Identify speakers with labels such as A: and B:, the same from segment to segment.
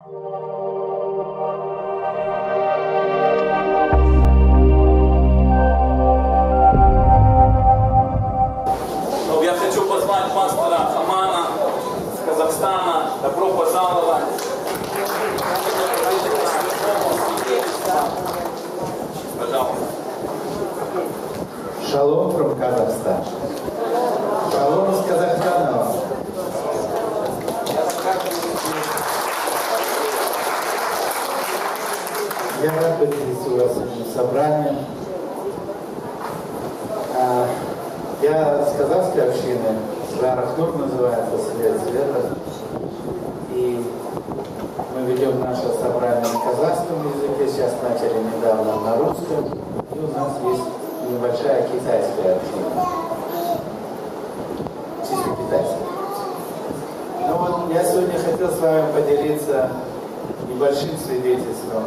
A: Я хочу позвать пастора Хамана с Казахстана. Добро пожаловать.
B: Шалом from Казахстан. Шалом из Казахстана Я рад быть здесь у вас этим собранием. А, Я с казахской общины, Жарахнур называется, Свет Света. И мы ведем наше собрание на казахском языке, сейчас начали недавно на русском. И у нас есть небольшая китайская община. Чисто китайская. Ну вот я сегодня хотел с вами поделиться небольшим свидетельством.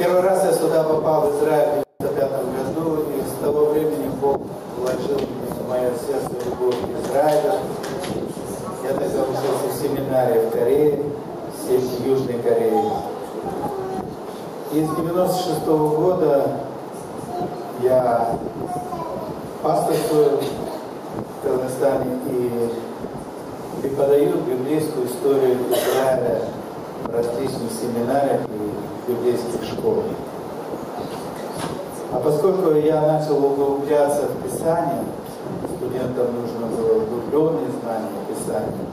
B: Первый сюда попал в Израиль в 1995 году, и с того времени Бог вложил в мое сердце любовь к Израилю. Я тогда учился в семинаре в Корее, в сети Южной Кореи. И с 96 года я пасторствую в Казахстане и преподаю библейскую историю Израиля в различных семинарах и библейских школах. А поскольку я начал углубляться в Писание, студентам нужно было углубленные знания Писания.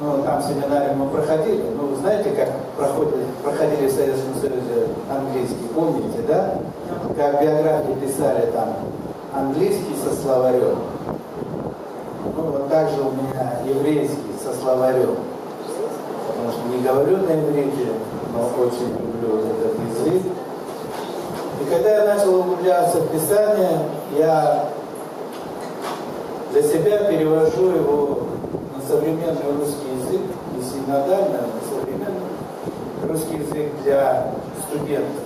B: Ну, там в семинаре мы проходили, ну, вы знаете, как проходили, проходили в Советском Союзе английский, помните, да? Как биографии писали там английский со словарем. Ну, вот так же у меня еврейский со словарем. Потому что не говорю на иврите, но очень люблю этот язык. И когда я начал углубляться в Писание, я для себя перевожу его на современный русский язык, не синодально, а на современный русский язык для студентов.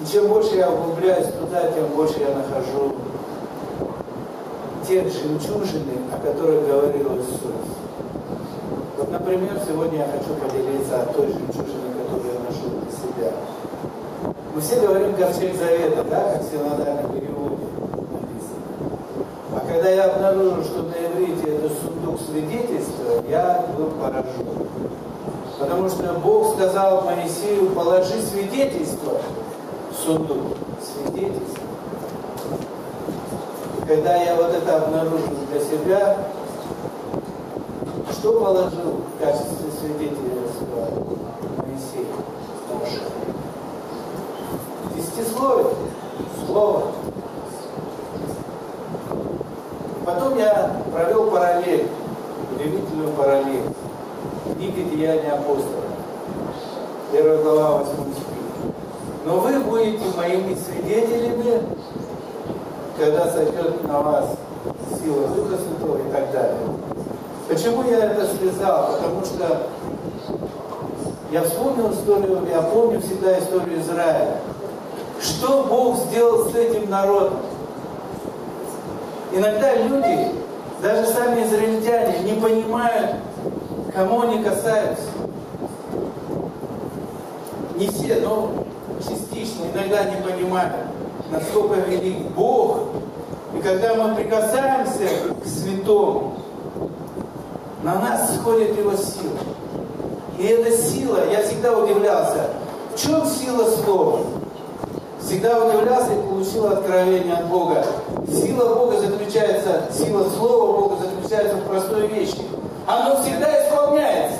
B: И чем больше я углубляюсь туда, тем больше я нахожу тех жемчужины, о которых говорил Иисус. Вот, например, сегодня я хочу поделиться о той жемчужине, которую я нашел для себя. Мы все говорим ковчег завета, да, как в синодальном переводе написано. А когда я обнаружил, что на иврите это сундук свидетельства, я был поражен. Потому что Бог сказал Моисею, положи свидетельство в сундук. Свидетельство. Когда я вот это обнаружил для себя, что положил в качестве свидетельства Моисей? Моше. Десятисловие, слово. Потом я провел параллель, удивительную параллель. Книги Деяния апостола. Первая глава, 8 стих. Но вы будете моими свидетелями, когда сойдет на вас сила Духа Святого и так далее. Почему я это связал? Потому что я вспомнил историю, я помню всегда историю Израиля. Что Бог сделал с этим народом? Иногда люди, даже сами израильтяне, не понимают, кому они касаются. Не все, но частично, иногда не понимают, насколько велик Бог. И когда мы прикасаемся к святому, на нас сходит его сила. И эта сила, я всегда удивлялся, в чем сила слова? Всегда удивлялся и получил откровение от Бога. Сила Бога заключается, сила Слова Бога заключается в простой вещи. Оно всегда исполняется.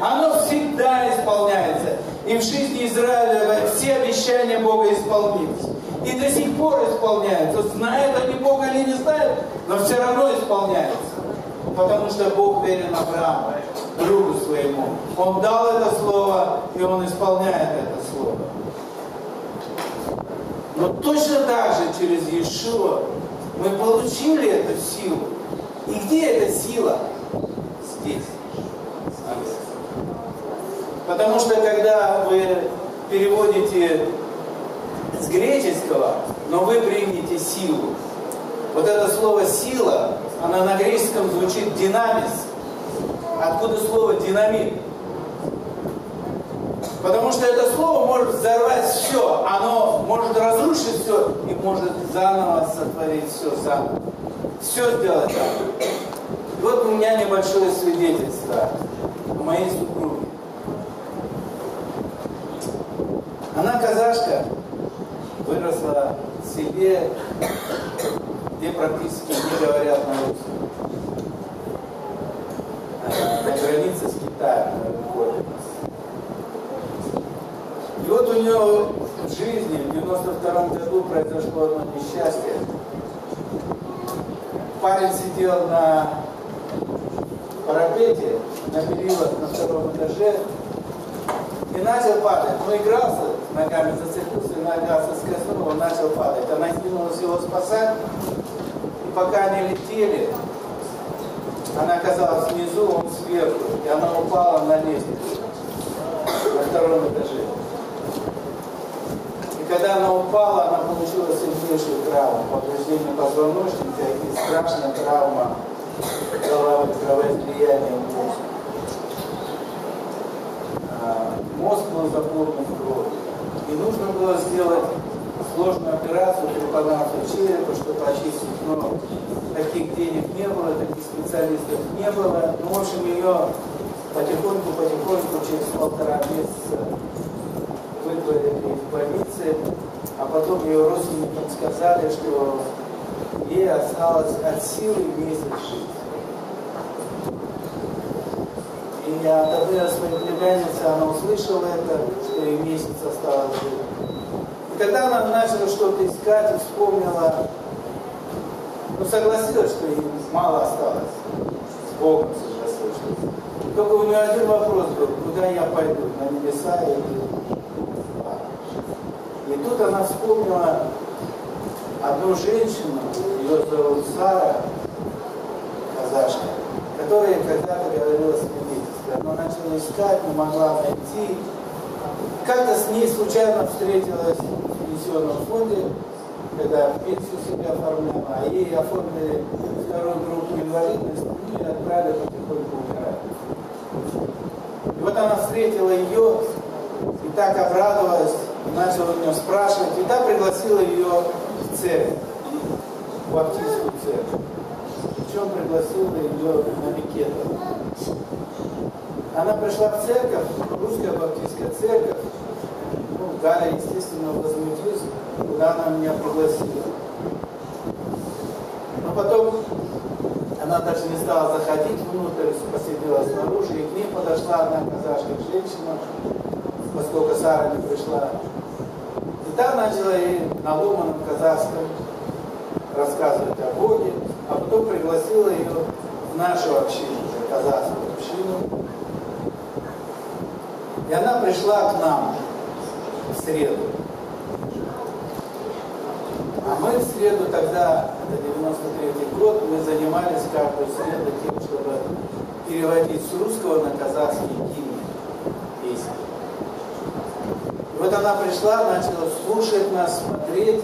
B: Оно всегда исполняется. И в жизни Израиля все обещания Бога исполнились. И до сих пор исполняются. Знают они Бога или не знают, но все равно исполняются. Потому что Бог верен Аврааму, другу своему. Он дал это слово, и он исполняет это слово. Но точно так же через Иешуа мы получили эту силу. И где эта сила? Здесь. Потому что когда вы переводите с греческого, но вы примете силу. Вот это слово сила, она на греческом звучит динамис. Откуда слово динамит? Потому что это слово может взорвать все, оно может разрушить все и может заново сотворить все заново. Все сделать так. И вот у меня небольшое свидетельство моей супруги. Она казашка, выросла в селе, где практически не говорят на русском. На границе с Китаем И вот у нее в жизни в 92 году произошло одно несчастье. Парень сидел на парапете, на перилах на втором этаже и начал падать. Ну, игрался ногами, зацепился, нога соскользнула, он начал падать. Она кинулась его спасать, и пока они летели, она оказалась внизу, он сверху, и она упала на лестницу на втором этаже. Когда она упала, она получила сильнейшую травму, повреждение позвоночника и страшная травма кровоизлияния в мозг. А, мозг был заполнен кровью. И нужно было сделать сложную операцию трепанацию черепа, чтобы очистить, но таких денег не было, таких специалистов не было. Ну, в общем, ее потихоньку-потихоньку через полтора месяца выдворили из больницы, а потом ее родственникам сказали, что ей осталось от силы месяц жить. И от одной своей племянницы она услышала это, что ей месяц осталось жить. И когда она начала что-то искать и вспомнила, ну согласилась, что ей мало осталось, с Богом согласилась. Только у нее один вопрос был, куда я пойду, на небеса или тут она вспомнила одну женщину, ее зовут Сара, казашка, которая когда-то говорила свидетельство. Она начала искать, не могла найти. Как-то с ней случайно встретилась в пенсионном фонде, когда пенсию себе оформляла, а ей оформили вторую группу инвалидности ну, и отправили потихоньку умирать. И вот она встретила ее и так обрадовалась, начал у нее спрашивать, и та пригласила ее в церковь, в баптистскую церковь. Причем пригласила ее на Микетов. Она пришла в церковь, русская баптистская церковь. Ну, Галя, естественно, возмутилась, куда она меня пригласила. Но потом она даже не стала заходить внутрь, посидела снаружи, и к ней подошла одна казашка женщина, поскольку Сара не пришла. Та начала ей на ломаном казахском рассказывать о Боге, а потом пригласила ее в нашу общину, казахскую общину. И она пришла к нам в среду. А мы в среду тогда, это 93 год, мы занимались каждую среду тем, чтобы переводить с русского на казахский гимн песни. Вот она пришла, начала слушать нас, смотреть,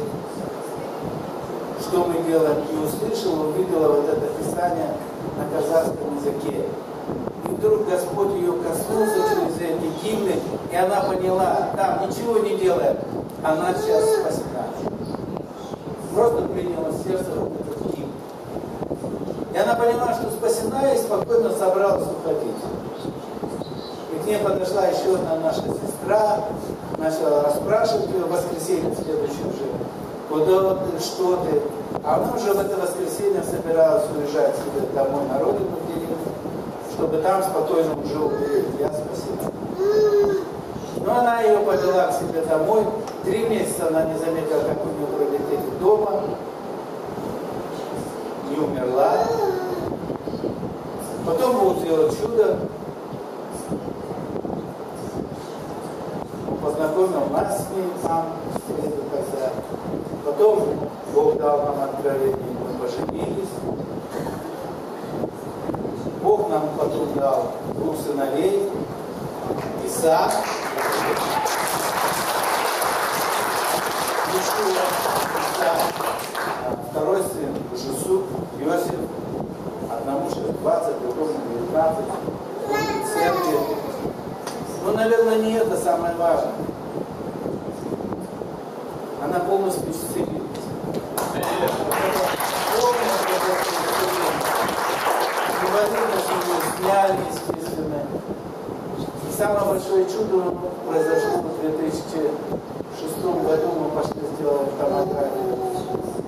B: что мы делаем, и услышала, увидела вот это писание на казахском языке. И вдруг Господь ее коснулся через эти гимны, и она поняла, там ничего не делая, она сейчас спасена. Просто приняла сердце вот этот гимн. И она поняла, что спасена, и спокойно собралась уходить. И к ней подошла еще одна наша сестра, начала расспрашивать ее в воскресенье следующем же. Куда ты, что ты? А она уже в это воскресенье собиралась уезжать себе домой на родину в чтобы там спокойно уже умереть. Я спасибо. Но она ее повела к себе домой. Три месяца она не заметила, как у нее пролетели дома. Не умерла. Потом Бог сделал чудо. Познакомил нас с ней там, когда. Потом Бог дал нам откровение, мы поженились. Бог нам потом дал двух сыновей, Исаак, второй сын, Жесук, Иосиф, одному сейчас 20, другому 19, церкви. Ну, наверное, не это самое важное. Она полностью исцелилась. Сняли, естественно. Самое большое чудо произошло в 2006 году. Мы пошли сделали томографию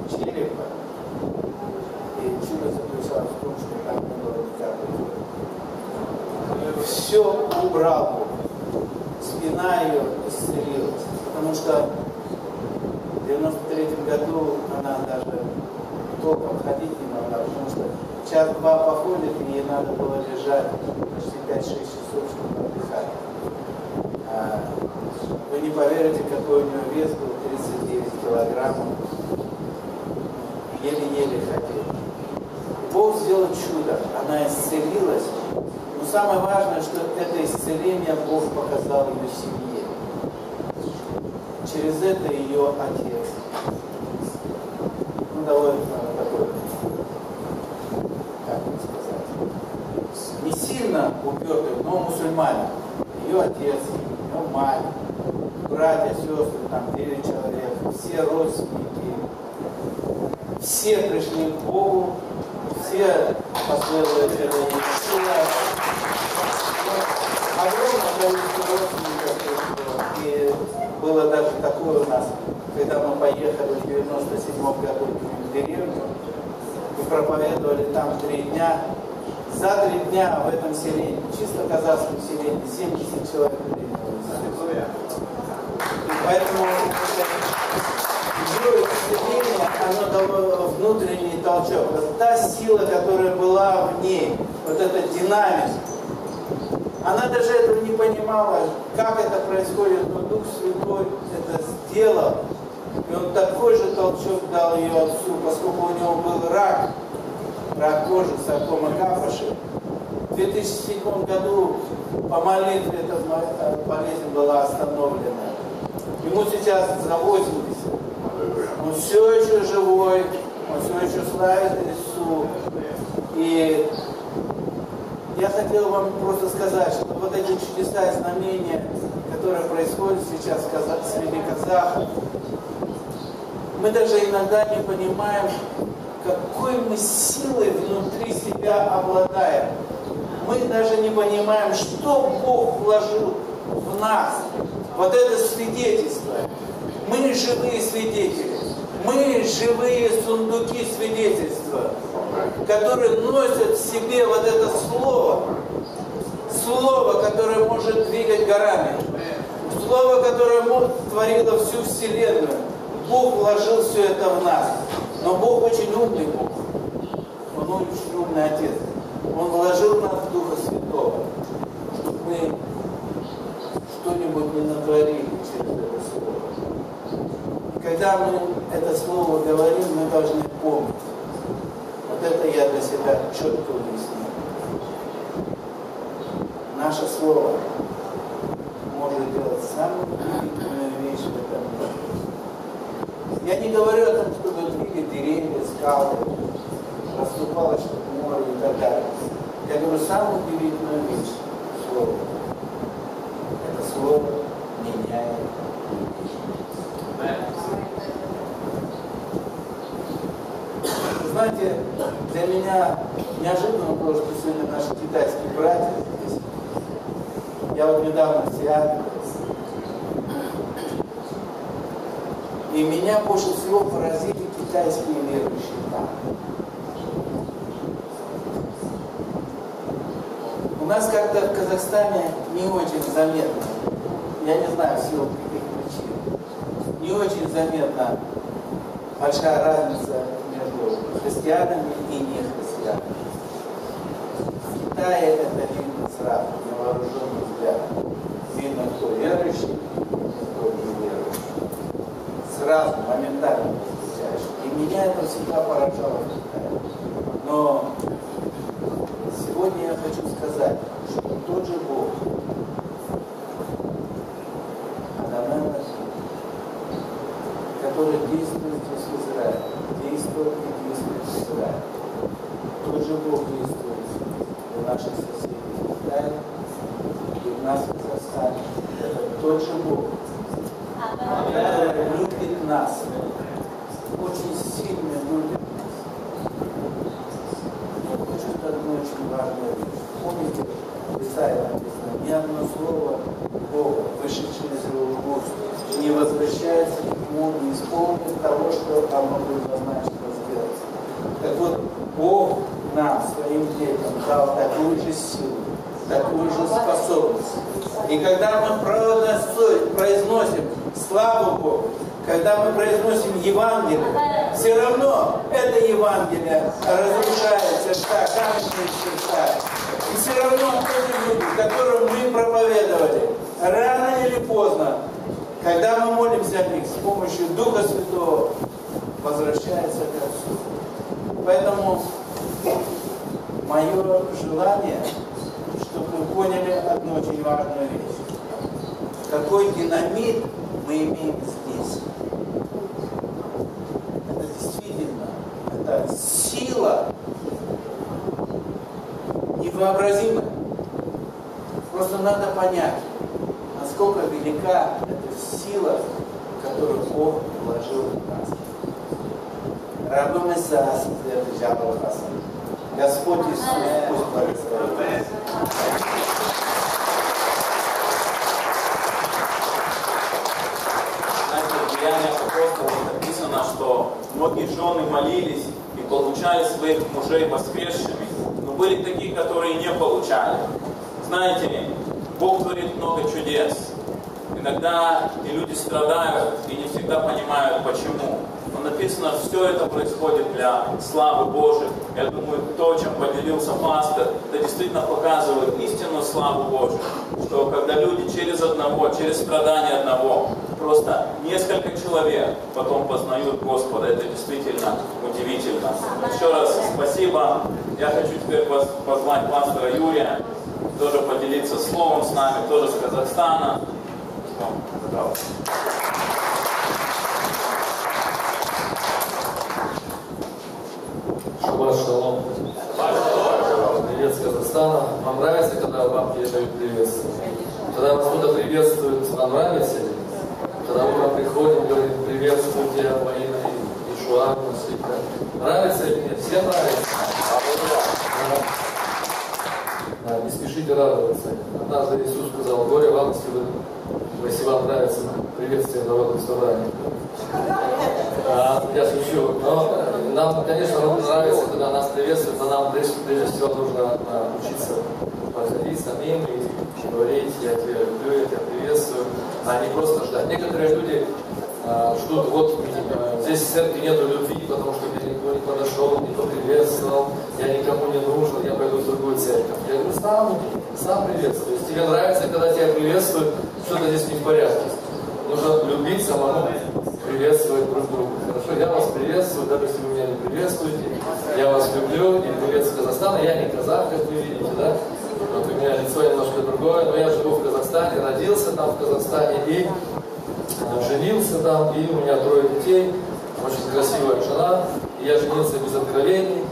B: черепа. И чудо заключалось в том, что там не было никакой Все убрал. Спина ее исцелилась. Потому что в 93 году она даже толком ходить не могла, потому что час-два походит, и ей надо было лежать почти 5-6 часов, чтобы отдыхать. А, вы не поверите, какой у нее вес был, 39 килограммов. Еле-еле ходила. Бог сделал чудо, она исцелилась. Но самое важное, что это исцеление Бог показал ее семье. Через это ее отец. Довольно такой, как сказать, не сильно упертый, но мусульманин. Ее отец, ее мать, братья, сестры, там 9 человек, все родственники, все пришли к Богу, все последователи Иисуса. Огромное количество родственников. И было даже такое у нас, когда мы поехали в 97 году в деревню и проповедовали там три дня. За три дня в этом селении, чисто казахском селении, 70 человек приняло. И поэтому ее исцеление, оно дало внутренний толчок. Вот та сила, которая была в ней, вот этот динамик, она даже этого не понимала, как это происходит, но Дух Святой это сделал. И он такой же толчок дал ее отцу, поскольку у него был рак, рак кожи, саркома капоши. В 2007 году по молитве эта болезнь была остановлена. Ему сейчас за 80. Он все еще живой, он все еще славит Иисусу. И я хотел вам просто сказать, что вот эти чудеса и знамения, которые происходят сейчас среди казахов, мы даже иногда не понимаем, какой мы силой внутри себя обладаем. Мы даже не понимаем, что Бог вложил в нас. Вот это свидетельство. Мы живые свидетели. Мы живые сундуки свидетельства, которые носят в себе вот это слово. Слово, которое может двигать горами. Слово, которое творило всю Вселенную. Бог вложил все это в нас. Но Бог очень умный Бог. Он очень умный Отец. Он вложил в нас Духа Святого, чтобы мы что-нибудь не натворили через это слово. И когда мы это слово говорим, мы должны помнить. Вот это я для себя четко уяснил. Наше слово может делать самую удивительную вещь в этом мире. Я не говорю о том, чтобы двигать деревья, скалы, расступалось, чтобы море и так далее. Я говорю самую удивительную вещь слово. Это слово меняет знаете, для меня неожиданно было, что сегодня наши китайские братья здесь. Я вот недавно в театре. И меня больше всего поразили китайские верующие. У нас как-то в Казахстане не очень заметно, я не знаю, в силу каких причин, не очень заметна большая разница между христианами и нехристианами. В Китае это видно сразу, невооруженный взгляд. Видно, кто верующий. Сразу, моментально. И меня это всегда поражало. Но сегодня я хочу сказать, что тот же Бог, Адонай который действует здесь в Израиле, действует же Бог действует в наших соседей в Китае и в нас в Казахстане. Это тот же Бог, который любит нас, очень сильно любит нас. Но хочет одну очень важную вещь. Помните, в Исаии написано, ни одно слово Бога, вышедшее из его уст, не возвращается к нему, не исполнит того, что оно предназначено сделать. Так вот, Бог нам, своим детям, дал такую же силу, такую же способность. И когда мы произносим славу Богу, когда мы Евангелие, все равно это Евангелие разрушается, так, каменные сердца. И все равно эти люди, которым мы проповедовали, рано или поздно, когда мы молимся о них с помощью Духа Святого, возвращается к Отцу. Поэтому мое желание, чтобы мы поняли одну очень важную вещь. Какой динамит мы имеем здесь. Это действительно, это сила невообразимая. Просто надо понять, насколько велика эта сила, которую Бог вложил в нас. Рабы Мессас, это Джабал Хасан. Господь Иисус, пусть благословит.
A: Знаете, в Деяниях апостолов написано, что многие жены молились и получали своих мужей воскресшими, но были такие, которые не получали. Знаете, Бог творит много чудес. Иногда и люди страдают, и не всегда понимают, почему. Но написано, все это происходит для славы Божией. Я думаю, то, чем поделился пастор, это действительно показывает истинную славу Божию. Что когда люди через одного, через страдания одного, просто несколько человек потом познают Господа, это действительно удивительно. Еще раз спасибо. Я хочу теперь позвать пастора Юрия, тоже поделиться словом с нами, тоже с Казахстана. Пожалуйста.
C: Шаббат шалом. Привет с Казахстана. Вам нравится, когда вам передают приветствие? Когда вас кто-то приветствует, вам нравится? Когда вам приходим, говорим, приветствуйте во имя Ишуа, Нравится или нет? Всем нравится? Да, не спешите радоваться. Однажды Иисус сказал, горе вам, если, вы, если вам нравится приветствие народа в собрании. А, я шучу. Но нам, конечно, нравится, когда нас приветствуют, но нам прежде, прежде всего нужно а, учиться подходить самим говорить, я тебя люблю, я тебя приветствую, а не просто ждать. Некоторые люди а, ждут, вот здесь в церкви нету любви, потому что мне никто не подошел, не поприветствовал, я никому не нужен, я пойду в другую церковь. Я говорю, сам, сам приветствую. Если тебе нравится, когда тебя приветствуют, что-то здесь не в порядке. Нужно любить самому приветствовать друг друга. Хорошо, я вас приветствую, даже если вы меня не приветствуете. Я вас люблю и привет с Казахстана. Я не казах, как вы видите, да? Меня лицо немножко другое, но я живу в Казахстане, родился там в Казахстане и женился там, и у меня трое детей, очень красивая жена, и я женился без откровений.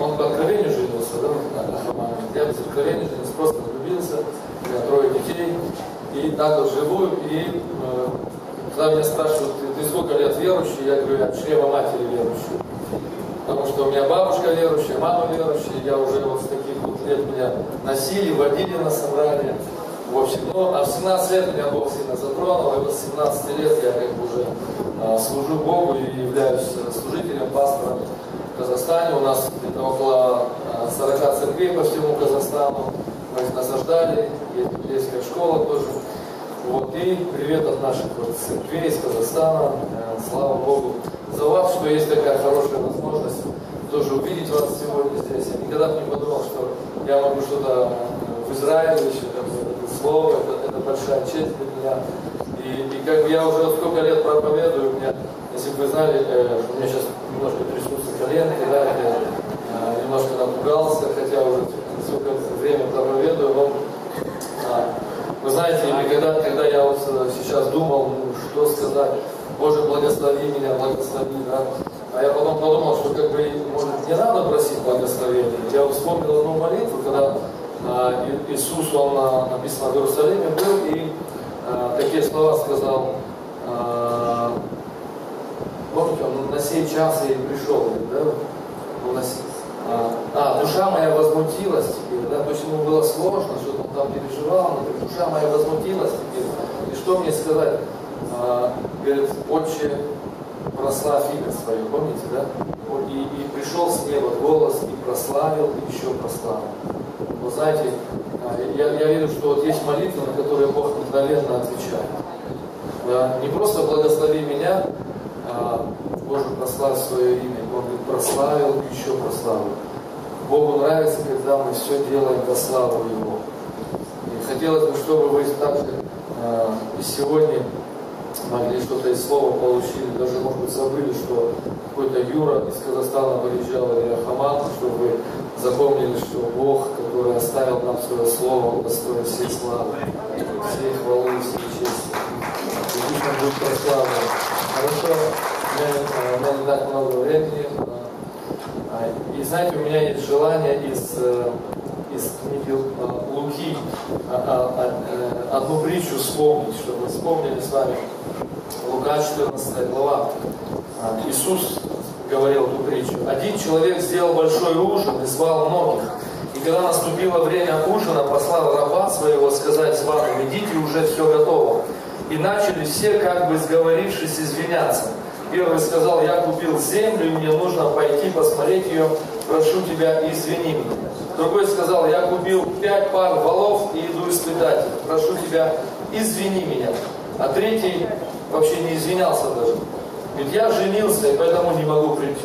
C: Он по откровению женился, да? Я без откровений женился, просто влюбился, у меня трое детей, и так вот живу, и э, когда меня спрашивают, ты, сколько лет верующий, я говорю, я от матери верующий. Потому что у меня бабушка верующая, мама верующая, я уже вот с таких вот лет меня носили, водили на собрания. В общем, ну, а в 17 лет меня Бог сильно затронул, и вот с 17 лет я как бы уже а, служу Богу и являюсь служителем, пастором в Казахстане. У нас где-то около а, 40 церквей по всему Казахстану. Мы их насаждали, есть библейская школа тоже. Вот, и привет от наших вот церквей из Казахстана. Слава Богу за вас, что есть такая хорошая возможность тоже увидеть вас сегодня здесь. Я никогда бы не подумал, что я могу что-то в Израиле еще, это слово, это, это большая честь для меня. И, и как бы я уже сколько лет проповедую, меня, если бы вы знали, э, у меня сейчас немножко трясутся коленки, да, я э, немножко напугался, хотя уже сколько время проповедую, но а, вы знаете, когда, когда я вот сейчас думал, ну, что сказать, Боже, благослови меня, благослови, да. А я потом подумал, что как бы, может, не надо вспомнил одну молитву, когда а, Иисус, он а, написано в Иерусалиме был и а, такие слова сказал, а, помните, он на сей час и пришел, да? Он на сей, а, а, душа моя возмутилась теперь, да, то есть ему было сложно, что он там переживал, но душа моя возмутилась теперь. И что мне сказать? А, говорит, отче, прославь имя свое, помните, да? И, и пришел с неба голос, и прославил, и еще прославил. Вы знаете, а, я, я верю, что вот есть молитвы, на которые Бог мгновенно отвечает. Да? Не просто благослови меня, а, Боже, прославь свое имя. Он говорит, прославил, еще прославил. Богу нравится, когда мы все делаем во славу Его. И хотелось бы, чтобы вы также э, и сегодня могли что-то из слова получили, даже, может быть, забыли, что какой-то Юра из Казахстана выезжал или Ахаман, чтобы запомнили, что Бог, который оставил нам свое слово, Он достоин всей славы, всей хвалы, всей чести. И пусть Он будет прославлен. Хорошо, у меня, у меня не так много времени. А, и знаете, у меня есть желание из, э, из книги э, Луки а, э, одну притчу вспомнить, чтобы вспомнили с вами. Лука 14 глава. А, Иисус говорил эту притчу. Один человек сделал большой ужин и звал многих. И когда наступило время ужина, послал раба своего сказать званым, идите, уже все готово. И начали все, как бы сговорившись, извиняться. Первый сказал, я купил землю, и мне нужно пойти посмотреть ее, прошу тебя, извини меня. Другой сказал, я купил пять пар валов и иду испытать прошу тебя, извини меня. А третий вообще не извинялся даже. Ведь я женился, и поэтому не могу прийти.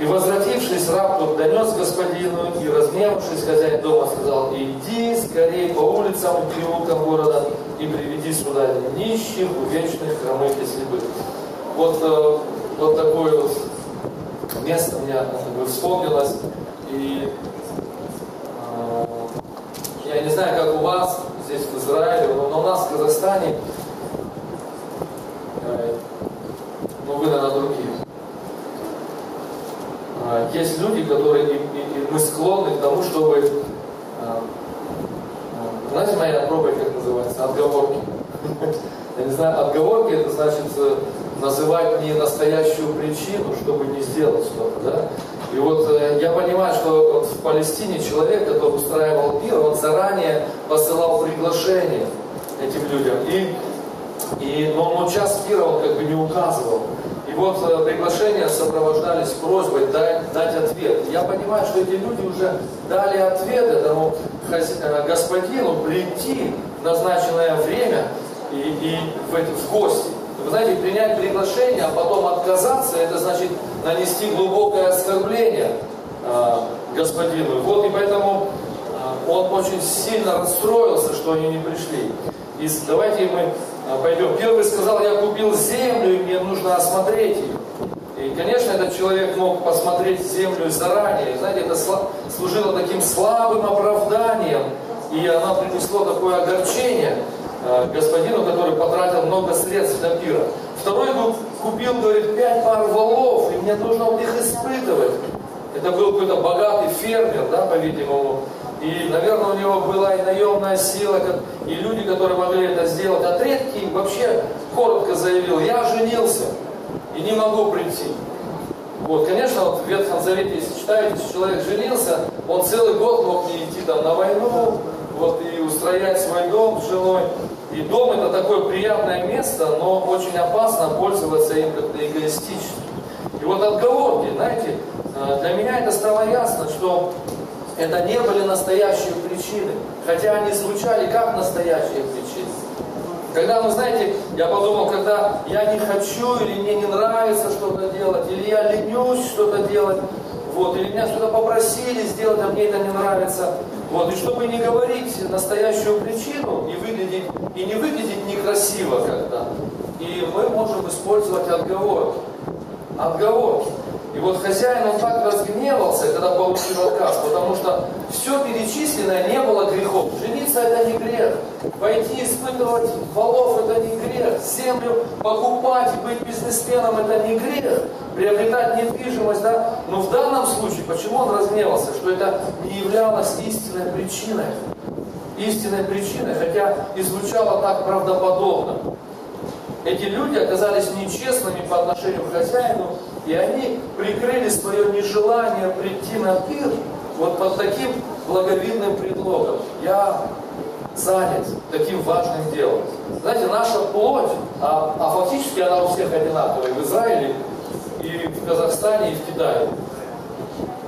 C: И возвратившись, раб тот донес господину, и разгневавшись, хозяин дома сказал, иди скорее по улицам и переулкам города и приведи сюда нищих, увечных, хромых и слепых. Вот, э, вот такое вот место мне как бы, вспомнилось. И э, я не знаю, как у вас здесь в Израиле, но у нас в Казахстане но вы, наверное, другие. А, есть люди, которые, и, и, и мы склонны к тому, чтобы, а, а, знаете, моя проповедь как называется? Отговорки. Я не знаю, отговорки это значит э, называть не настоящую причину, чтобы не сделать что-то, да? И вот э, я понимаю, что вот в Палестине человек, который устраивал мир, он заранее посылал приглашение этим людям. И, и, но, он как бы не указывал. И вот э, приглашения сопровождались просьбой дать, дать ответ. Я понимаю, что эти люди уже дали ответ этому господину прийти в назначенное время и, и в, эти, в гости. Вы знаете, принять приглашение, а потом отказаться, это значит нанести глубокое оскорбление э, господину. Вот и поэтому э, он очень сильно расстроился, что они не пришли. И давайте мы пойдем. Первый сказал, я купил землю, и мне нужно осмотреть ее. И, конечно, этот человек мог посмотреть землю заранее. знаете, это служило таким слабым оправданием. И она принесло такое огорчение а, господину, который потратил много средств на пира. Второй купил, говорит, пять пар валов, и мне нужно их испытывать. Это был какой-то богатый фермер, да, по-видимому. И, наверное, у него была и наемная сила, и люди, которые могли это сделать. А третий вообще коротко заявил, я женился и не могу прийти. Вот, конечно, вот в Ветхом Завете, если читаете, человек женился, он целый год мог не идти там на войну, вот, и устроять свой дом с женой. И дом это такое приятное место, но очень опасно пользоваться им как-то эгоистично. И вот отговорки, знаете, э, для меня это стало ясно, что это не были настоящие причины, хотя они звучали как настоящие причины. Когда, вы знаете, я подумал, когда я не хочу или мне не нравится что-то делать, или я ленюсь что-то делать, вот, или меня что-то попросили сделать, а мне это не нравится. Вот, и чтобы не говорить настоящую причину и выглядеть, и не выглядеть некрасиво как-то, и мы можем использовать отговорки. Отговорки. И вот хозяин, он так разгневался, когда получил отказ, потому что все перечисленное не было грехом. Жениться это не грех. Пойти испытывать валов это не грех. Землю покупать, быть бизнесменом это не грех. Приобретать недвижимость, да. Но в данном случае почему он разгневался? Что это не являлось истинной причиной. Истинной причиной, хотя и звучало так правдоподобно. Эти люди оказались нечестными по отношению к хозяину, и они прикрыли свое нежелание прийти на пир вот под таким благовидным предлогом. Я занят таким важным делом. Знаете, наша плоть, а, а фактически она у всех одинаковая, в Израиле и в Казахстане, и в Китае.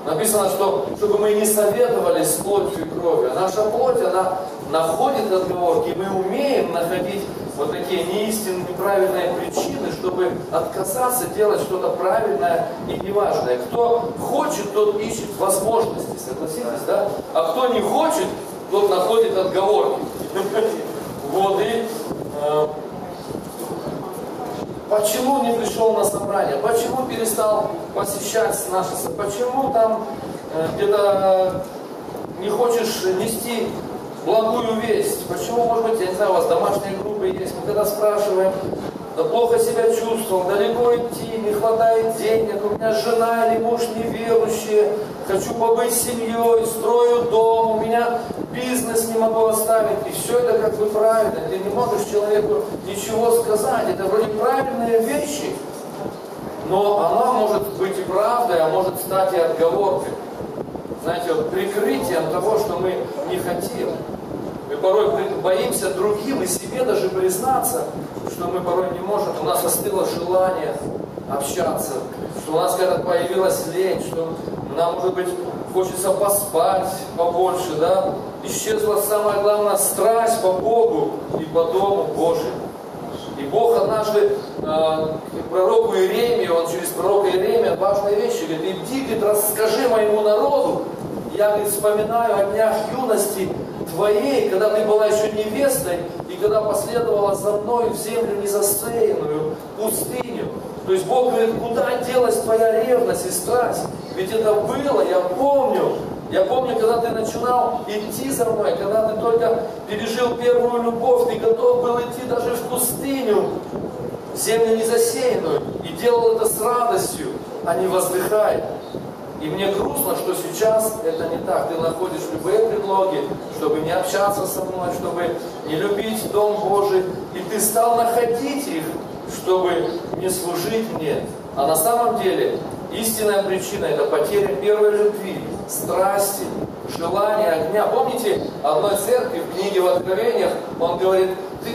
C: Написано, что чтобы мы не советовались с плотью и кровью. А наша плоть, она находит отговорки, мы умеем находить вот такие неистинные, неправильные причины, чтобы отказаться делать что-то правильное и неважное. Кто хочет, тот ищет возможности, согласитесь, да? А кто не хочет, тот находит отговорки. Вот и э, почему не пришел на собрание, почему перестал посещать наши, почему там э, где-то не хочешь нести благую весть. Почему, может быть, я не знаю, у вас домашние группы есть, мы когда спрашиваем, да плохо себя чувствовал, далеко идти, не хватает денег, у меня жена или муж неверующие, хочу побыть семьей, строю дом, у меня бизнес не могу оставить. И все это как бы правильно. Ты не можешь человеку ничего сказать. Это вроде правильные вещи, но она может быть и правдой, а может стать и отговоркой. Знаете, вот прикрытием того, что мы не хотим. Мы порой боимся другим и себе даже признаться, что мы порой не можем. У нас остыло желание общаться, что у нас когда-то появилась лень, что нам, может быть, хочется поспать побольше, да? Исчезла самое главное страсть по Богу и по Дому Божьему. Бог однажды э, пророку Иеремию, он через пророка Иеремия важные вещи говорит, иди, говорит, расскажи моему народу, я, говорит, вспоминаю о днях юности твоей, когда ты была еще невестой, и когда последовала за мной в землю незасеянную, пустыню. То есть Бог говорит, куда делась твоя ревность и страсть? Ведь это было, я помню. Я помню, когда ты начинал идти за мной, когда ты только пережил первую любовь, ты готов был идти даже в пустыню, в землю незасеянную, и делал это с радостью, а не воздыхая. И мне грустно, что сейчас это не так. Ты находишь любые предлоги, чтобы не общаться со мной, чтобы не любить Дом Божий. И ты стал находить их, чтобы не служить мне. А на самом деле истинная причина – это потеря первой любви, страсти, желания, огня. Помните, одной церкви в книге в Откровениях он говорит, ты,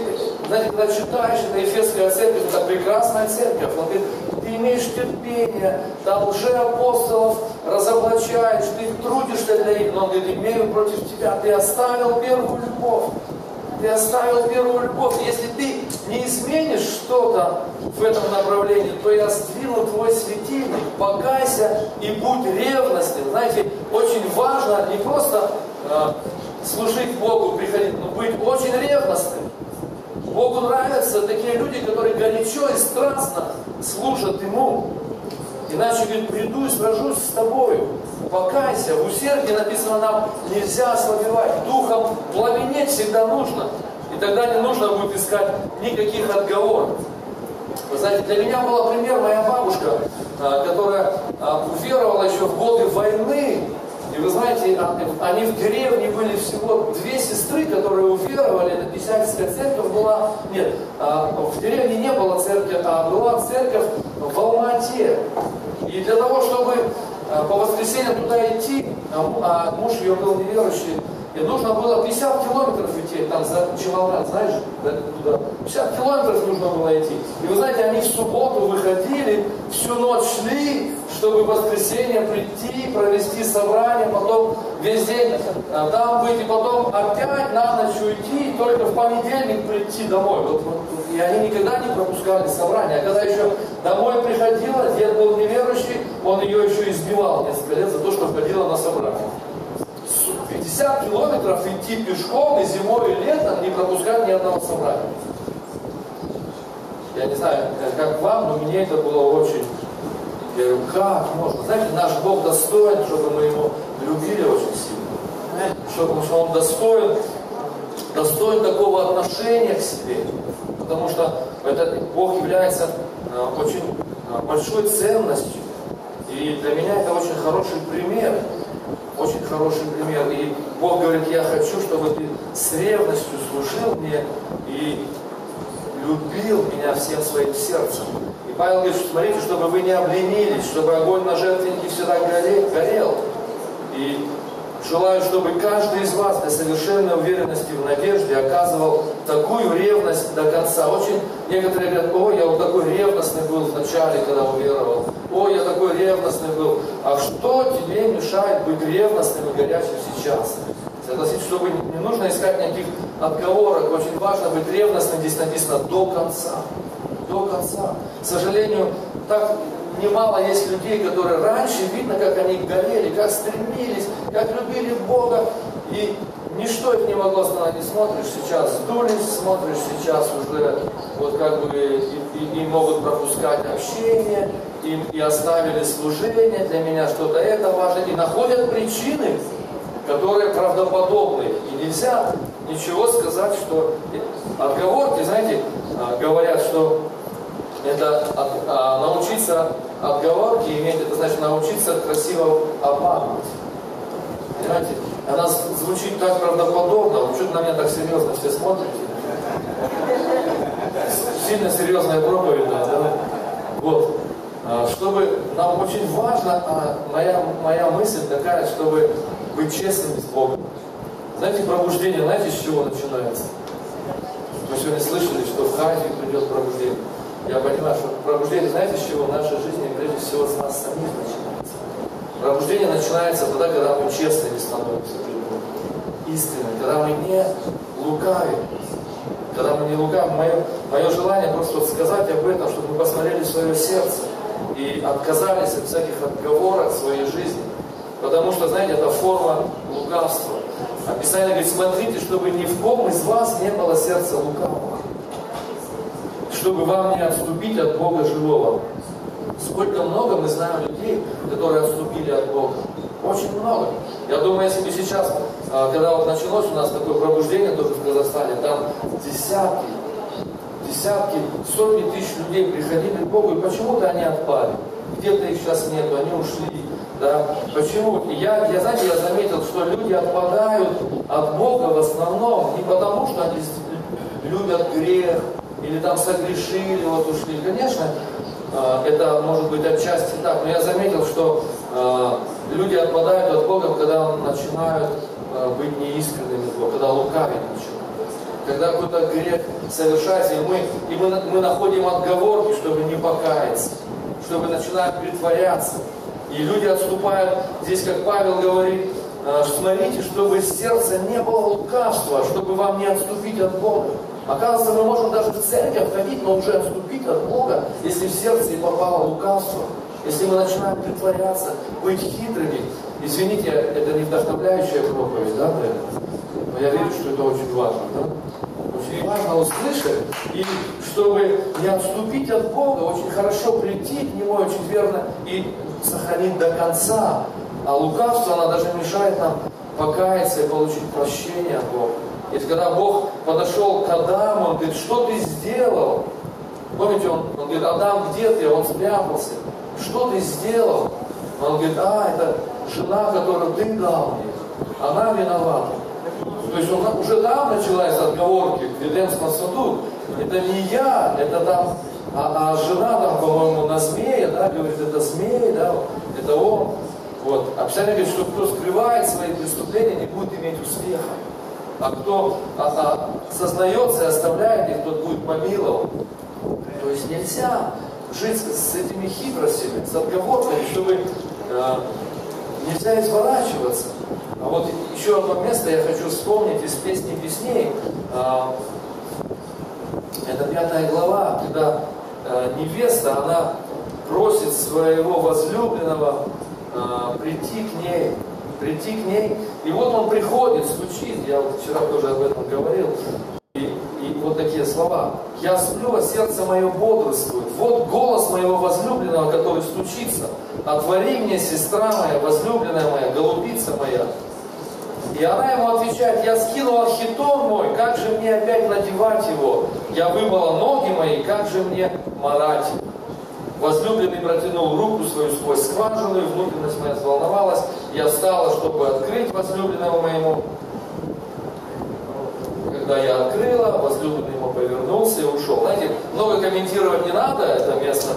C: знаете, когда читаешь, это Ефесская церковь, это прекрасная церковь. Он говорит, ты имеешь терпение, там апостолов разоблачаешь, ты трудишься для них, но он говорит, имею против тебя, ты оставил первую любовь. Ты оставил первую любовь. Если ты не изменишь что-то в этом направлении, то я сдвину твой светильник, покайся и будь ревностным. Знаете, очень важно не просто э, служить Богу, приходить, но быть очень ревностным. Богу нравятся такие люди, которые горячо и страстно служат Ему. Иначе, говорит, приду и сражусь с тобою. Покайся. В усердии написано нам, нельзя ослабевать. Духом пламенеть всегда нужно. И тогда не нужно будет искать никаких отговорок. Вы знаете, для меня был пример моя бабушка, а, которая а, уверовала еще в годы войны и вы знаете, а, они в деревне были всего две сестры, которые уверовали, это Писательская церковь была, нет, в деревне не было церкви, а была церковь в Алмате. И для того, чтобы по воскресеньям туда идти, а муж ее был неверующий, и нужно было 50 километров идти, там за Чемалган, знаешь, туда. 50 километров нужно было идти. И вы знаете, они в субботу выходили, всю ночь шли, чтобы в воскресенье прийти, провести собрание, потом весь день а, там быть, и потом опять на ночь уйти, и только в понедельник прийти домой. Вот, вот, и они никогда не пропускали собрание. А когда еще домой приходила, дед был неверующий, он ее еще избивал несколько лет за то, что ходила на собрание. 50 километров идти пешком и зимой, и летом не пропускать ни одного собрания. Я не знаю, как вам, но мне это было очень... Я говорю, как можно? Знаете, наш Бог достоин, чтобы мы Его любили очень сильно. Чтобы что Он достоин, достоин такого отношения к себе. Потому что этот Бог является э, очень э, большой ценностью. И для меня это очень хороший пример. Очень хороший пример. И Бог говорит, я хочу, чтобы ты с ревностью служил мне и любил меня всем своим сердцем. И Павел говорит, смотрите, чтобы вы не обленились, чтобы огонь на жертвеннике всегда горел. И Желаю, чтобы каждый из вас для совершенной уверенности в надежде оказывал такую ревность до конца. Очень некоторые говорят, о, я вот такой ревностный был в начале, когда уверовал. О, я такой ревностный был. А что тебе мешает быть ревностным и горячим сейчас? Согласитесь, чтобы не нужно искать никаких отговорок. Очень важно быть ревностным, здесь написано, до конца. До конца. К сожалению, так немало есть людей, которые раньше видно, как они горели, как стремились, как любили Бога, и ничто их не могло остановить. Смотришь сейчас, сдулись, смотришь сейчас уже, вот как бы и, и, и могут пропускать общение, и, и оставили служение, для меня что-то это важно, и находят причины, которые правдоподобны. И нельзя ничего сказать, что отговорки, знаете, а, говорят, что это от, а, научиться отговорки иметь, это значит научиться красиво обманывать. Понимаете? Она звучит так правдоподобно, вы что-то на меня так серьезно все смотрите. Сильно серьезная проповедь, да? Вот. А, чтобы нам очень важно, а моя, моя мысль такая, чтобы быть честными с Богом. Знаете, пробуждение, знаете, с чего начинается? Мы сегодня слышали, что в Хазе придет пробуждение. Я понимаю, что пробуждение, знаете, с чего в нашей жизни, прежде всего, с нас самих начинается. Пробуждение начинается тогда, когда мы честными становимся перед Богом. Истинно, когда мы не лукавим. Когда мы не лукавим, мое, мое желание просто сказать об этом, чтобы мы посмотрели свое сердце и отказались от всяких отговорок своей жизни. Потому что, знаете, это форма лукавства. Описание говорит, смотрите, чтобы ни в ком из вас не было сердца лукавого чтобы вам не отступить от Бога живого. Сколько много мы знаем людей, которые отступили от Бога. Очень много. Я думаю, если бы сейчас, а, когда вот началось у нас такое пробуждение тоже в Казахстане, там десятки, десятки, сотни тысяч людей приходили к Богу, и почему-то они отпали. Где-то их сейчас нету, они ушли. Да? Почему? Я, я, знаете, я заметил, что люди отпадают от Бога в основном не потому, что они любят грех, или там согрешили, вот ушли. Конечно, это может быть отчасти так, но я заметил, что а, люди отпадают от Бога, когда начинают а, быть неискренними когда лукавить начинают. Когда какой-то грех совершается, и мы, и мы, мы находим отговорки, чтобы не покаяться, чтобы начинать притворяться. И люди отступают, здесь, как Павел говорит, смотрите, чтобы сердце не было лукавства, чтобы вам не отступить от Бога. Оказывается, мы можем даже в церковь ходить, но уже отступить от Бога, если в сердце не попало лукавство, если мы начинаем притворяться, быть хитрыми. Извините, это не вдохновляющая проповедь, да, но я верю, что это очень важно, да? Очень важно услышать, и чтобы не отступить от Бога, очень хорошо прийти к Нему, очень верно, и сохранить до конца. А лукавство, оно даже мешает нам покаяться и получить прощение от Бога. И когда Бог подошел к Адаму, он говорит, что ты сделал? Помните, он, он говорит, Адам, где ты? Он спрятался. Что ты сделал? Он говорит, а, это жена, которую ты дал мне. Она виновата. То есть он, уже там началась отговорки в Эдемском саду. Это не я, это там, а, а жена там, по-моему, на змея, да, говорит, это змей, да, это он. Вот. А Писание говорит, что кто скрывает свои преступления, не будет иметь успеха. А кто а, а, и оставляет их, тот будет помилован. То есть нельзя жить с этими хитростями, с отговорками, чтобы э, нельзя изворачиваться. А вот еще одно место я хочу вспомнить из песни песней. Э, это пятая глава, когда э, невеста, она просит своего возлюбленного э, прийти к ней прийти к ней. И вот он приходит, стучит, я вот вчера тоже об этом говорил, и, и вот такие слова. «Я сплю, а сердце мое бодрствует. Вот голос моего возлюбленного, который стучится. Отвори мне, сестра моя, возлюбленная моя, голубица моя». И она ему отвечает, я скинула хитон мой, как же мне опять надевать его? Я вымыла ноги мои, как же мне марать? Возлюбленный протянул руку свою сквозь скважину, и внутренность моя взволновалась. Я встала, чтобы открыть возлюбленному моему. Когда я открыла, возлюбленный ему повернулся и ушел. Знаете, много комментировать не надо это место,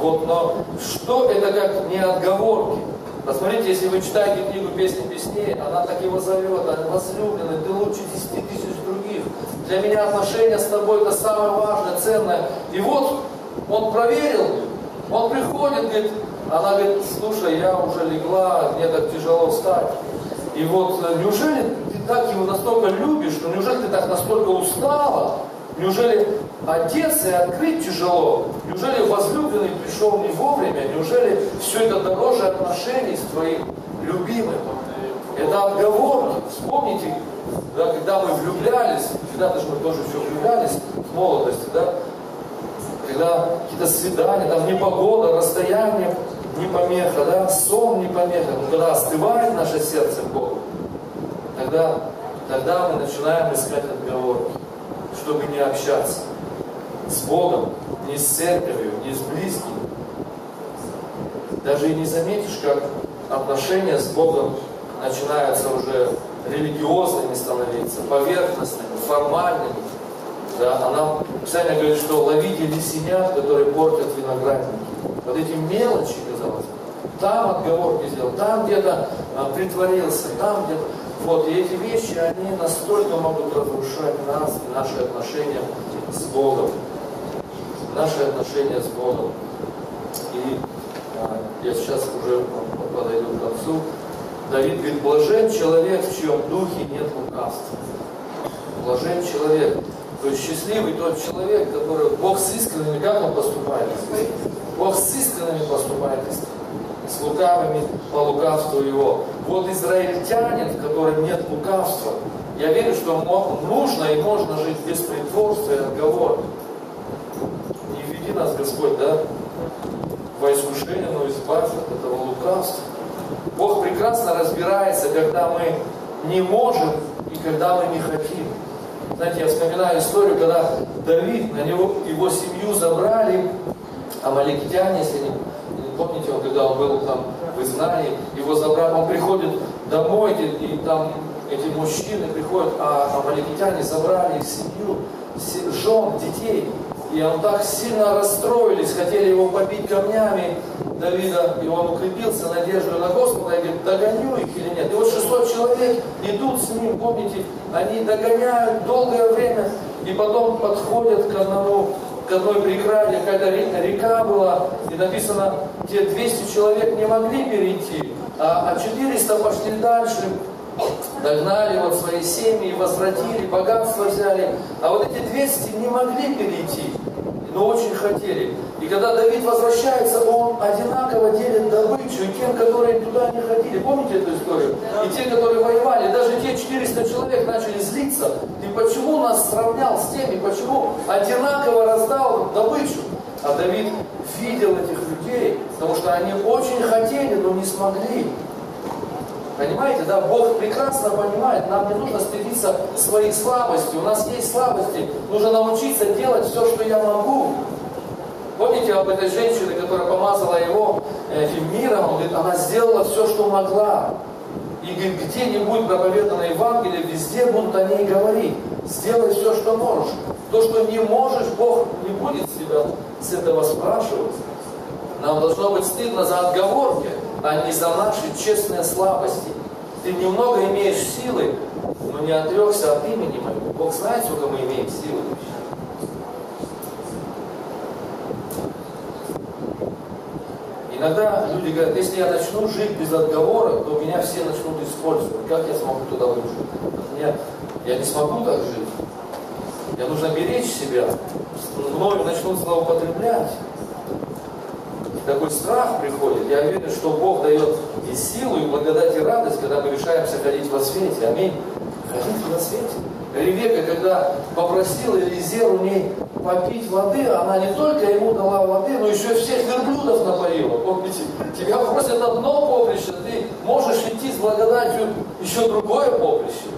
C: вот, но что это как не отговорки? Посмотрите, если вы читаете книгу «Песни песней», она так его зовет, она возлюбленный, ты лучше 10 тысяч других. Для меня отношения с тобой это самое важное, ценное. И вот он проверил, он приходит, говорит, она говорит, слушай, я уже легла, мне так тяжело встать. И вот э, неужели ты так его настолько любишь, что неужели ты так настолько устала? Неужели одеться и открыть тяжело? Неужели возлюбленный пришел не вовремя? Неужели все это дороже отношений с твоим любимым? Это отговорки. Вспомните, да, когда мы влюблялись, когда-то же мы тоже все влюблялись в молодости, да, когда какие-то свидания, там непогода, расстояние не помеха, да, сон не помеха, но когда остывает наше сердце к Богу, тогда, тогда мы начинаем искать отговорки, чтобы не общаться с Богом, не с церковью, не с близкими. Даже и не заметишь, как отношения с Богом начинаются уже религиозными становиться, поверхностными, формальными, да, она, Писание говорит, что ловите лисенят, которые портят виноградники. Вот эти мелочи, казалось там отговорки сделал, там где-то а, притворился, там где-то. Вот, и эти вещи, они настолько могут разрушать нас наши отношения с Богом. Наши отношения с Богом. И а, я сейчас уже подойду к концу. Давид говорит, блажен человек, в чьем духе нет лукавства. Блажен человек. То есть счастливый тот человек, который Бог с искренними, как он поступает? Бог с искренними поступает с лукавыми по лукавству его. Вот израильтянин, в котором нет лукавства. Я верю, что нужно и можно жить без притворства и отговорок. Не веди нас, Господь, да, во искушение, но избавь от этого лукавства. Бог прекрасно разбирается, когда мы не можем и когда мы не хотим. Знаете, я вспоминаю историю, когда Давид, на него, его семью забрали, амаликитяне, если не, помните, он, когда он был там в изгнании, его забрали, он приходит домой, и, и там эти мужчины приходят, а амаликитяне забрали их семью, жен, детей, и так сильно расстроились, хотели его побить камнями, Давида, и он укрепился надеждой на Господа, и говорит, догоню их или нет. И вот 600 человек идут с ним, помните, они догоняют долгое время, и потом подходят к одному, к одной преграде, какая-то река была, и написано, те 200 человек не могли перейти, а 400 пошли дальше, догнали вот свои семьи, возвратили, богатство взяли. А вот эти 200 не могли перейти, но очень хотели. И когда Давид возвращается, он одинаково делит добычу и тем, которые туда не ходили. Помните эту историю? И те, которые воевали, даже те 400 человек начали злиться. И почему нас сравнял с теми, почему одинаково раздал добычу? А Давид видел этих людей, потому что они очень хотели, но не смогли. Понимаете, да, Бог прекрасно понимает, нам не нужно стыдиться своих слабостей. У нас есть слабости, нужно научиться делать все, что я могу. Помните об этой женщине, которая помазала его этим миром, он говорит, она сделала все, что могла. И говорит, где не будет проповедано Евангелие, везде будут о ней говорить. Сделай все, что можешь. То, что не можешь, Бог не будет себя с этого спрашивать. Нам должно быть стыдно за отговорки а не за наши честные слабости. Ты немного имеешь силы, но не отрекся от имени моего. Бог знает, сколько мы имеем силы. Иногда люди говорят, если я начну жить без отговорок, то меня все начнут использовать. Как я смогу туда выжить? Я, я не смогу так жить. Мне нужно беречь себя. Мною начнут злоупотреблять такой страх приходит, я уверен, что Бог дает и силу, и благодать, и радость, когда мы решаемся ходить во свете. Аминь. Ходить во свете. Ревека, когда попросила Элизер у ней попить воды, она не только ему дала воды, но еще всех верблюдов напоила. Помните, тебя просят одно поприще, ты можешь идти с благодатью еще другое поприще.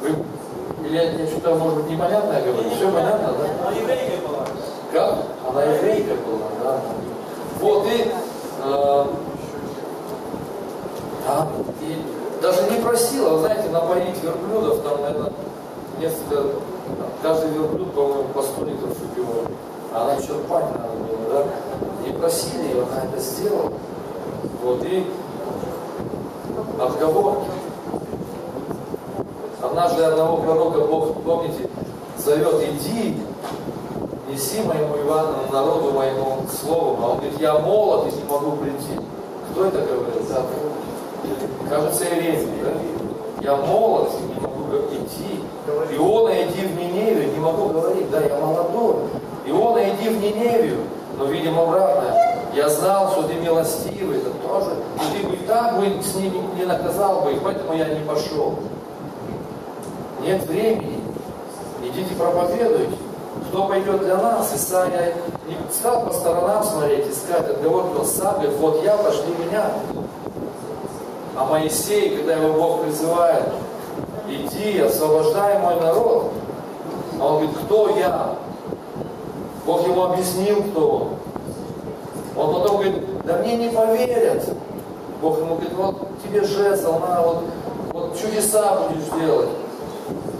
C: Вы, или я, я что-то, может быть, непонятное говорю? Все понятно, да?
A: Была.
C: Как? Она еврейка была, да. Вот, и, э, а, и даже не просила, вы знаете, напоить верблюдов, там, наверное, несколько, каждый верблюд, по-моему, по 100 литров выпивал. А она черпать надо было, да. Не просили ее, она это сделала. Вот, и отговорки. Однажды одного пророка Бог, помните, зовет, иди, неси моему Ивану, народу моему словом. А он говорит, я молод и не могу прийти. Кто это говорил? Кажется, Иеремия, да? Я молод и не могу идти. Иона, иди в Ниневию, не могу говорить, да, я молодой. Иона, иди в Ниневию. Но, видимо, обратно. Я знал, что ты милостивый, это тоже. И ты бы и так бы с ними не наказал бы, и поэтому я не пошел. Нет времени. Идите проповедуйте. Кто пойдет для нас? Исайя не стал по сторонам смотреть, искать. Он сам говорит, вот я, пошли меня. А Моисей, когда его Бог призывает, иди, освобождай мой народ. А он говорит, кто я? Бог ему объяснил, кто он. Он потом говорит, да мне не поверят. Бог ему говорит, вот тебе жезл, на, вот, вот чудеса будешь делать.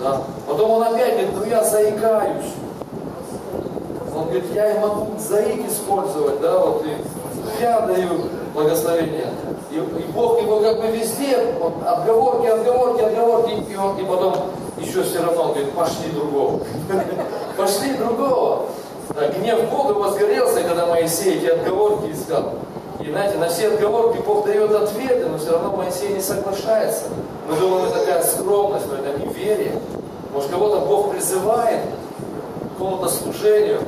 C: Да. Потом он опять говорит, ну я заикаюсь. Говорит, я и могу заик использовать, да, вот и я даю благословение. И, и Бог его как бы везде, вот, отговорки, отговорки, отговорки, и, он, и потом еще все равно он говорит, пошли другого. Пошли другого. Гнев Бога возгорелся, когда Моисей эти отговорки искал. И знаете, на все отговорки Бог дает ответы, но все равно Моисей не соглашается. Мы думаем, это такая скромность, но это неверие. Может, кого-то Бог призывает к какому-то служению.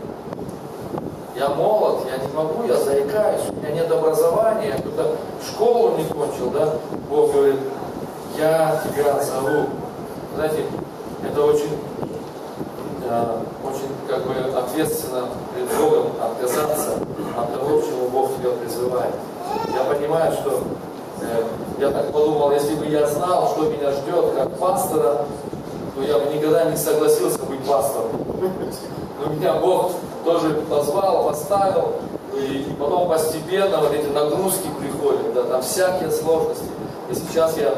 C: Я молод, я не могу, я заикаюсь, у меня нет образования, я кто-то школу не кончил, да? Бог говорит, я тебя зову. Знаете, это очень Э, очень как бы ответственно перед Богом отказаться от того, к чему Бог тебя призывает. Я понимаю, что э, я так подумал, если бы я знал, что меня ждет как пастора, то я бы никогда не согласился быть пастором. Но меня Бог тоже позвал, поставил, и, и потом постепенно вот эти нагрузки приходят, да, там всякие сложности. И сейчас я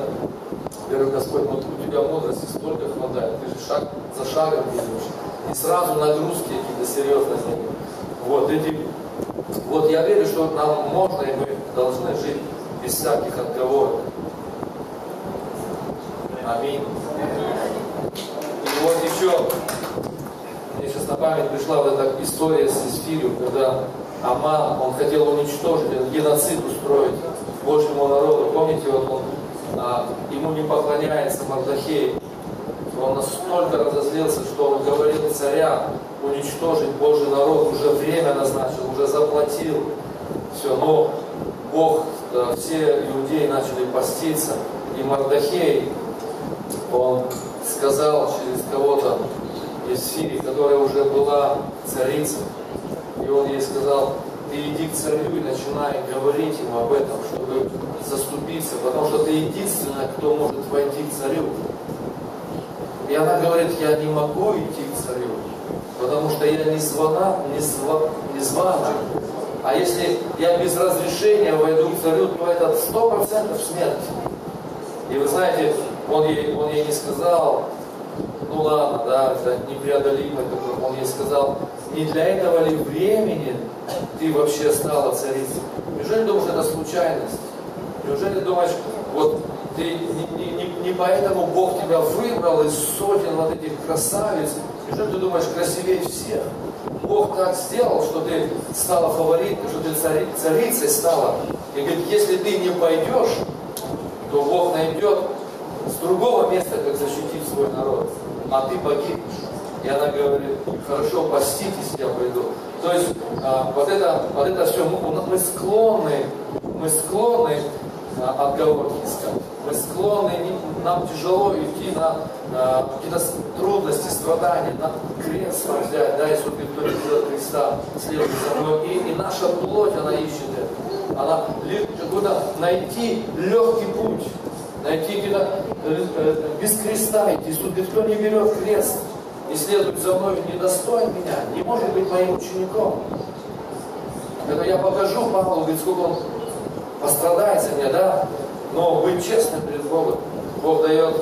C: говорю, Господь, вот у тебя мудрости столько хватает, ты же шаг за шагом идешь и сразу нагрузки какие-то серьезные. Вот, эти, вот я верю, что нам можно и мы должны жить без всяких отговорок. Аминь. И вот еще, на память пришла вот эта история с Исфирью, когда Аман, он хотел уничтожить, геноцид устроить Божьему народу. Помните, вот он, а, ему не поклоняется Мардахей, он настолько разозлился, что он говорил царя уничтожить Божий народ, уже время назначил, уже заплатил. Все, но Бог, да, все иудеи начали поститься. И Мардахей, он сказал через кого-то из Сирии, которая уже была царицей, и он ей сказал, ты иди к царю и начинай говорить ему об этом, чтобы заступиться, потому что ты единственная, кто может войти к царю. И она говорит, я не могу идти к царю, потому что я не звана, не, зва, не звана. А если я без разрешения войду к царю, то это сто процентов смерть. И вы знаете, он ей, он ей не сказал, ну ладно, да, это непреодолимо, он ей сказал, не для этого ли времени ты вообще стала царицей? Неужели думаешь, это случайность? Неужели думаешь, вот ты не, не, не, не поэтому Бог тебя выбрал из сотен вот этих красавиц. И что ты думаешь, красивее всех? Бог так сделал, что ты стала фавориткой, что ты цари, царицей стала. И говорит, если ты не пойдешь, то Бог найдет с другого места, как защитить свой народ. А ты погибнешь. И она говорит, хорошо, поститесь, я пойду. То есть а, вот, это, вот это все, мы, мы склонны, мы склонны а, отговорки искать. Мы склонны, нам тяжело идти на, на какие-то трудности, страдания, на крест взять, да, если кто не делает Христа, следует за мной. И, и наша плоть, она ищет это. Она какой-то найти легкий путь, найти где-то э, э, без креста идти. Если кто не берет крест и следует за мной, недостоин меня, не может быть моим учеником. Это я покажу Павлу, ведь сколько он пострадает за меня, да? Но быть честным перед Богом. Бог дает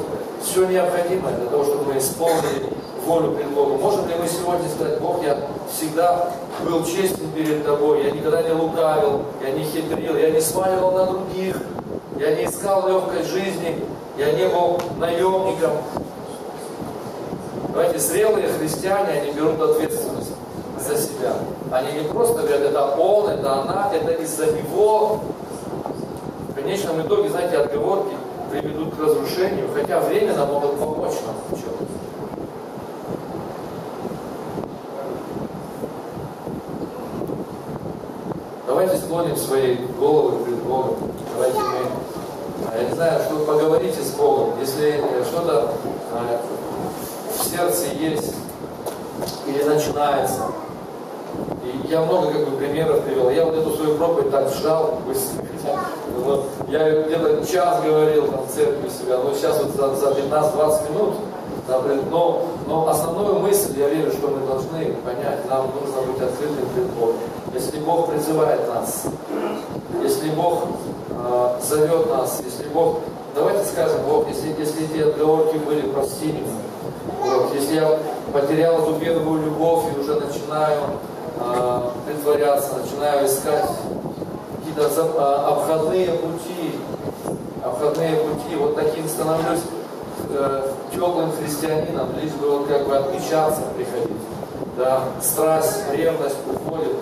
C: все необходимое для того, чтобы мы исполнили волю перед Богом. Можем ли мы сегодня сказать, Бог, я всегда был честен перед Тобой, я никогда не лукавил, я не хитрил, я не сваливал на других, я не искал легкой жизни, я не был наемником. Давайте, зрелые христиане, они берут ответственность за себя. Они не просто говорят, это он, это она, это из-за него. В конечном итоге, знаете, отговорки приведут к разрушению, хотя временно могут помочь нам в чем-то. Давайте склоним свои головы перед Богом. Давайте я не знаю, что поговорите с Богом. Если что-то а, в сердце есть или начинается, и я много как бы примеров привел. Я вот эту свою проповедь так сжал быстро. Вот, я где-то час говорил там в церкви себя, но сейчас вот за, за 15-20 минут но, но основную мысль, я верю, что мы должны понять, нам нужно быть открытым перед Богом. Если Бог призывает нас, если Бог э, зовет нас, если Бог, давайте скажем, Бог, если, если эти отговорки были, прости меня. Вот, если я потерял эту первую любовь и уже начинаю э, притворяться, начинаю искать какие-то э, обходные пути, обходные пути, вот таким становлюсь э, теплым христианином, лишь бы вот как бы отмечаться приходить. Да, страсть, ревность уходит.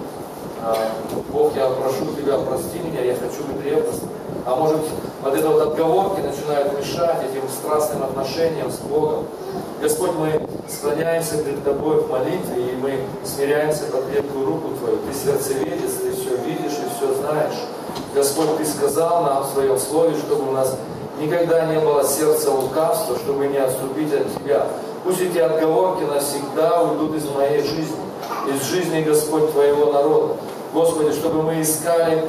C: А, Бог, я прошу Тебя, прости меня, я хочу быть ревностным. А может, вот это вот отговорки начинают мешать этим страстным отношениям с Богом. Господь, мы склоняемся перед Тобой в молитве, и мы смиряемся под крепкую руку Твою. Ты сердцеведец, Ты все видишь и все знаешь. Господь, Ты сказал нам в Своем Слове, чтобы у нас никогда не было сердца лукавства, чтобы не отступить от Тебя. Пусть эти отговорки навсегда уйдут из моей жизни, из жизни, Господь, Твоего народа. Господи, чтобы мы искали,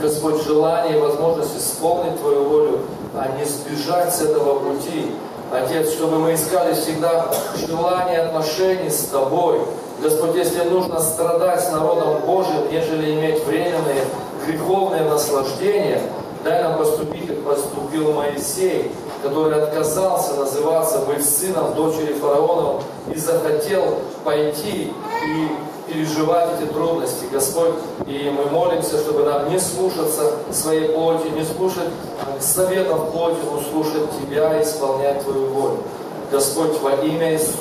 C: Господь, желание и возможность исполнить Твою волю, а не сбежать с этого пути. Отец, чтобы мы искали всегда желание отношений с Тобой. Господь, если нужно страдать с народом Божьим, нежели иметь временные греховные наслаждения, Дай нам поступить, как поступил Моисей, который отказался называться, быть сыном дочери фараона и захотел пойти и переживать эти трудности, Господь. И мы молимся, чтобы нам не слушаться своей плоти, не слушать советов плоти, но слушать Тебя и исполнять Твою волю. Господь, во имя Иисуса,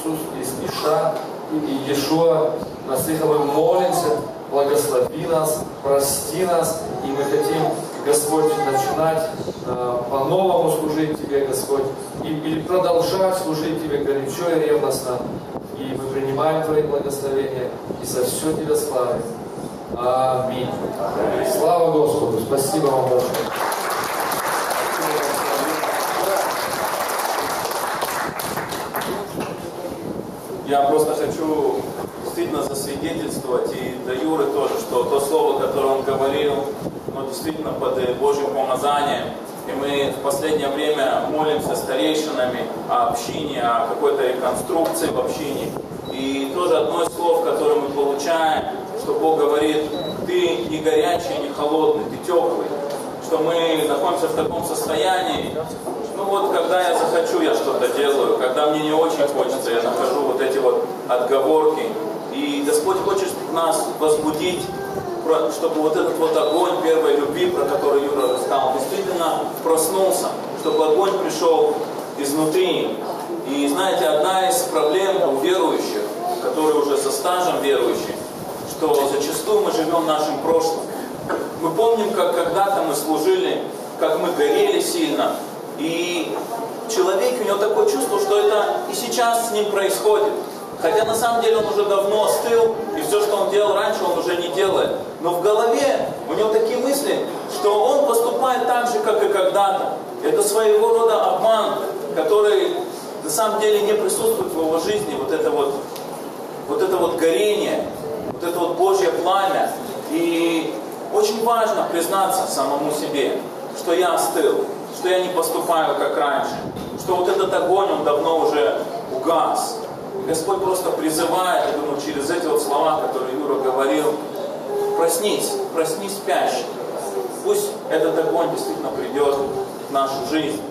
C: Иша и Иешуа, Насыха, мы молимся, благослови нас, прости нас, и мы хотим Господь, начинать э, по-новому служить Тебе, Господь, и, или продолжать служить Тебе горячо и ревностно. И мы принимаем Твои благословения и за все Тебя славим. Аминь. Слава Господу. Спасибо вам большое.
A: Я просто хочу действительно засвидетельствовать и до Юры тоже, что то слово, которое он говорил, но действительно под Божьим помазанием. И мы в последнее время молимся старейшинами о общине, о какой-то реконструкции в общине. И тоже одно из слов, которое мы получаем, что Бог говорит, ты не горячий, не холодный, ты теплый. Что мы находимся в таком состоянии, ну вот когда я захочу, я что-то делаю, когда мне не очень хочется, я нахожу вот эти вот отговорки. И Господь хочет нас возбудить чтобы вот этот вот огонь первой любви, про который Юра рассказал, действительно проснулся, чтобы огонь пришел изнутри. И знаете, одна из проблем у верующих, которые уже со стажем верующие, что зачастую мы живем нашим прошлым. Мы помним, как когда-то мы служили, как мы горели сильно, и человек, у него такое чувство, что это и сейчас с ним происходит. Хотя на самом деле он уже давно остыл, и все, что он делал раньше, он уже не делает. Но в голове у него такие мысли, что он поступает так же, как и когда-то. Это своего рода обман, который на самом деле не присутствует в его жизни. Вот это вот, вот это вот горение, вот это вот Божье пламя. И очень важно признаться самому себе, что я остыл, что я не поступаю как раньше, что вот этот огонь, он давно уже угас. Господь просто призывает, я думаю, через эти вот слова, которые Юра говорил, проснись, проснись спящий. Пусть этот огонь действительно придет в нашу жизнь.